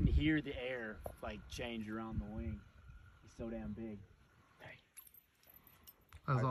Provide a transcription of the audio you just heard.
can hear the air like change around the wing. He's so damn big. That's